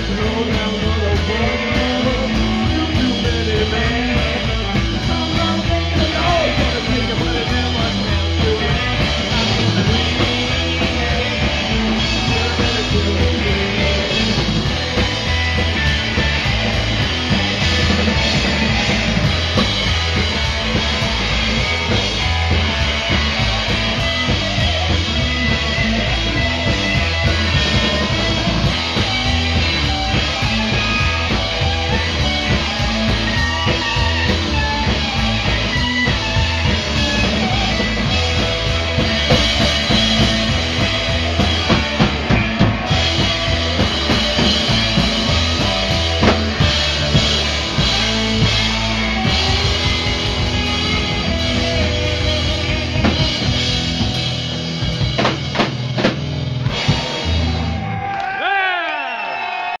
não, não.